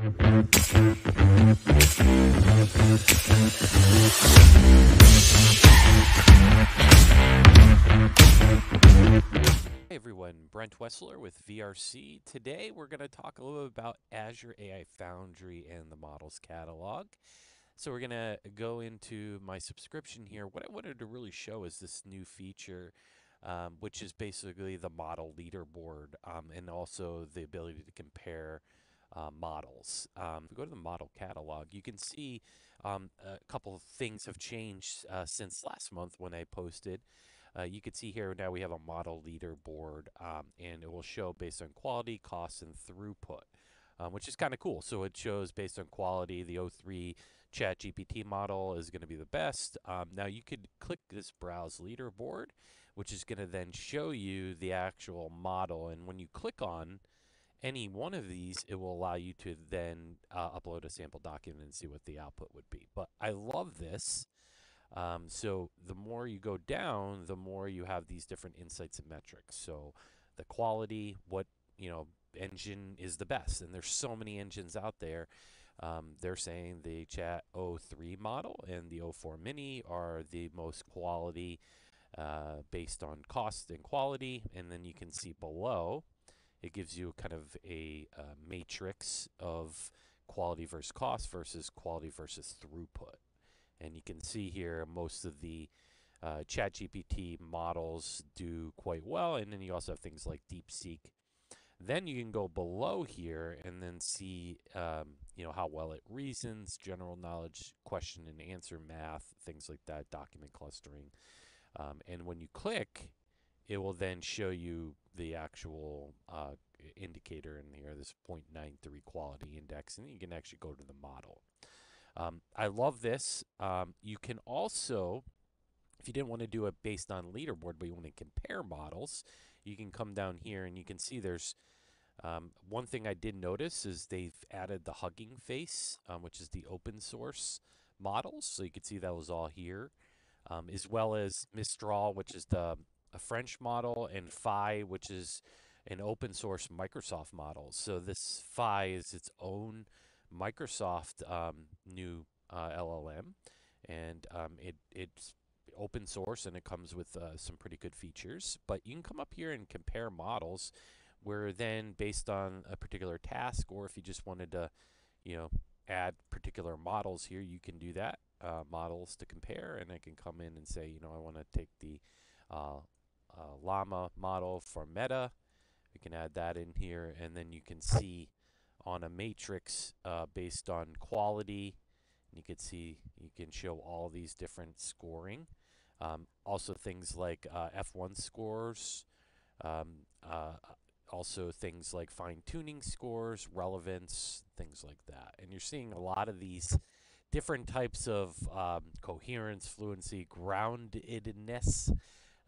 Hey everyone, Brent Wesler with VRC. Today we're going to talk a little bit about Azure AI Foundry and the models catalog. So we're going to go into my subscription here. What I wanted to really show is this new feature, um, which is basically the model leaderboard um, and also the ability to compare uh, models. Um, if we go to the model catalog, you can see um, a couple of things have changed uh, since last month when I posted. Uh, you can see here now we have a model leaderboard um, and it will show based on quality, cost, and throughput, um, which is kind of cool. So it shows based on quality, the O3 Chat GPT model is going to be the best. Um, now you could click this browse leaderboard, which is going to then show you the actual model. And when you click on any one of these, it will allow you to then uh, upload a sample document and see what the output would be. But I love this um, so the more you go down, the more you have these different insights and metrics. So the quality, what you know, engine is the best, and there's so many engines out there. Um, they're saying the Chat O3 model and the O4 Mini are the most quality uh, based on cost and quality. And then you can see below, it gives you kind of a, a matrix of quality versus cost versus quality versus throughput. And you can see here most of the uh, ChatGPT models do quite well. And then you also have things like DeepSeek. Then you can go below here and then see, um, you know, how well it reasons, general knowledge, question and answer, math, things like that, document clustering. Um, and when you click, it will then show you the actual uh, indicator in here, this 0.93 quality index, and you can actually go to the model. Um, I love this. Um, you can also, if you didn't want to do it based on leaderboard, but you want to compare models, you can come down here and you can see there's um, one thing I did notice is they've added the Hugging Face, um, which is the open source models. So you can see that was all here, um, as well as Mistral, which is the a French model, and Phi, which is an open source Microsoft model. So this Phi is its own Microsoft um, new uh, LLM, and um, it it's open source and it comes with uh, some pretty good features. But you can come up here and compare models, where then based on a particular task, or if you just wanted to, you know, add particular models here, you can do that. Uh, models to compare, and I can come in and say, you know, I want to take the uh, Llama model for Meta. We can add that in here, and then you can see on a matrix uh, based on quality. You can see you can show all these different scoring. Um, also things like uh, F1 scores, um, uh, also things like fine tuning scores, relevance, things like that. And you're seeing a lot of these different types of um, coherence, fluency, groundedness.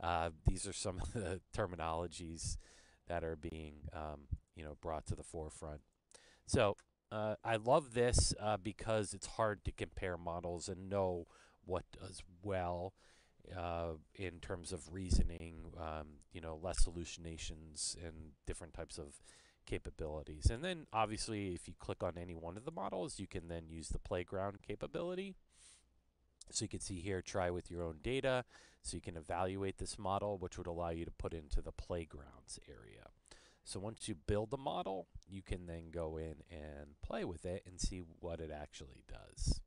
Uh, these are some of the terminologies that are being um, you know brought to the forefront. So uh, I love this uh, because it's hard to compare models and know what does well uh, in terms of reasoning, um, you know, less hallucinations and different types of capabilities. And then obviously if you click on any one of the models, you can then use the playground capability. So you can see here, try with your own data. So you can evaluate this model, which would allow you to put into the playgrounds area. So once you build the model, you can then go in and play with it and see what it actually does.